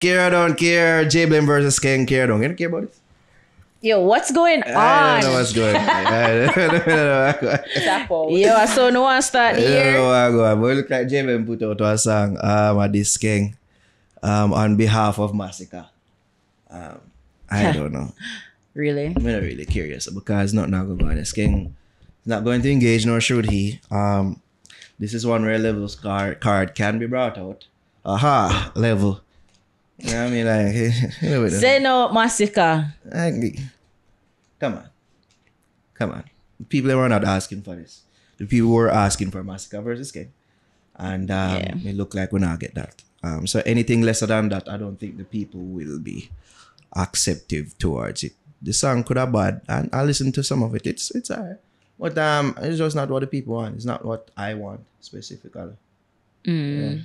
Kira don't care. Jayblem versus Skeng. Kira don't. You don't care about this? Yo, what's going on? I don't know what's going on. I don't know what's going on. Tap out. Yo, so no one start here. I the don't know what's going on. But it look like Jayblem put out a song um, at this Skeng um, on behalf of Masicka. Um, I don't know. Really? I'm not really curious because not not going to go on this Skeng. is Not going to engage, nor should he. Um, this is one where levels card card can be brought out. Aha, level. You know what I mean? Like, you know Say no Masicka. Angry. Come on. Come on. The people were not asking for this. The people were asking for Masicka versus Skeng. And um, Yeah. it look like we're not get that. Um, so anything lesser than that, I don't think the people will be acceptive towards it. The song could have bad, and I listened to some of it. It's it's alright, but um, it's just not what the people want. It's not what I want specifically. Mm. Yeah,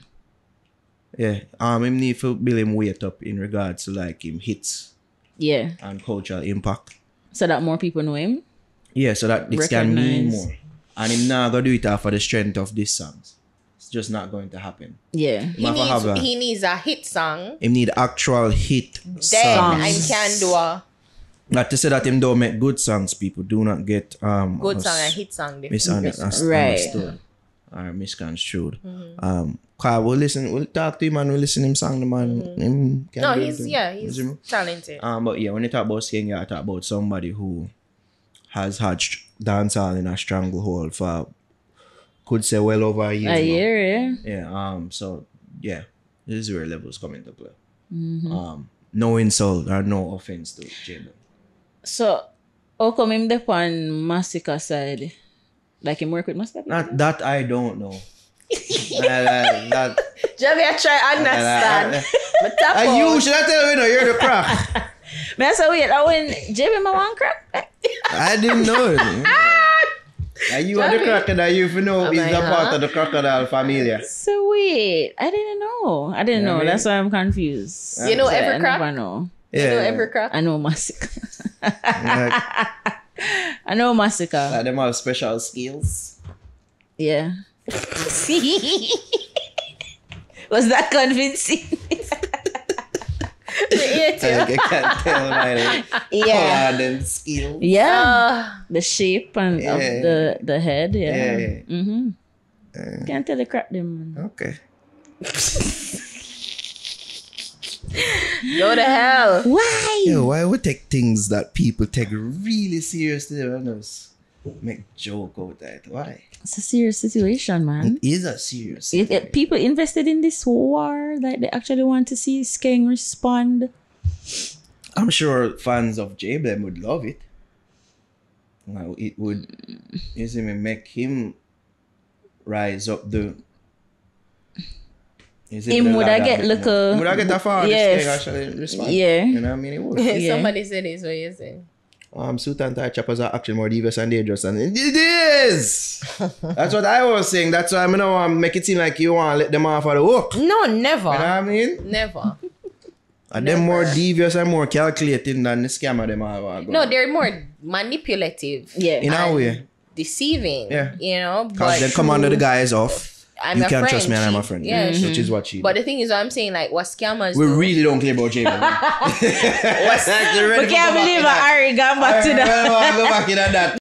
um, him need to build him weight up in regards to like him hits Yeah. and cultural impact. So that more people know him. Yeah, so that this can mean more. And him not gonna do it off of the strength of these songs. It's just not going to happen. Yeah. He Mother have needs, a- he needs a hit song. Him need actual hit Then songs. I can do a Not to say that him don't make good songs, people do not get um good mis- song and hit song. different. misunderstood Right. Or misconstrued. Mm-hmm. Um cause we'll listen we'll talk to him and we'll listen to him song the man him can No, he's yeah, he's me? talented. Um, but yeah, when you talk about Skeng, you talk about somebody who has had st- dancehall in a stranglehold for could say well over a year. A year, yeah. Yeah. Um. So yeah, this is where levels come into play. Mm-hmm. Um. No insult or no offense to Jalen. So, how come him the on Masicka side? Like him work with people? Not that I don't know. Uh, that, that, Javi, I try understand. Uh, uh, but uh, tap and you should I tell you, know, you're the crack. Me I say wait, I when JB my one crack. I didn't know. And you are the Javi. crocodile. You know I'm is like, the part huh? of the crocodile family. So wait, I didn't know. I didn't Yeah, know. I That's why I'm confused. You know So I every crack? never know. Yeah. You know every crack. I know Masicka. Like, I know Masicka. like them have special skills. Yeah. Was that convincing? Me hate you. Like, I can't tell by the yeah. color and skills. Yeah. Ah, The shape and of the the head. Yeah. Yeah, yeah. Mm-hmm. Can't tell the crap them. man. Okay. go to hell. Why? Yo, why we take things that people take really seriously and just make joke out of it? Why? It's a serious situation, man. It is a serious. If, if people invested in this war, like they actually want to see Skeng respond. I'm sure fans of Jayblem would love it. Now it would, you see me, make him rise up the. you see Him me, the woulda ladder get bit look more. a- Would I get that far? yes. Yes. actually respond. Yeah. You know what I mean? It would. Yeah. Somebody said this. What you saying? um, suit and tie choppers are actually more devious and dangerous. And it is. That's what I was saying. That's why I don't want to make it seem like you want to let them off of the hook. You No, know never, what I mean? never. Are them more devious and more calculating than the scammer them are. No, they're more manipulative. Yeah. In a way. deceiving. Yeah. You know, Because they come under the guys off. I'm you a can't friend. trust me and I'm a friend. yeah, Which is what she But the thing is, I'm saying like what scammers We do. really don't care about Jamie. We can't believe Ari gone back to that. I go back in that.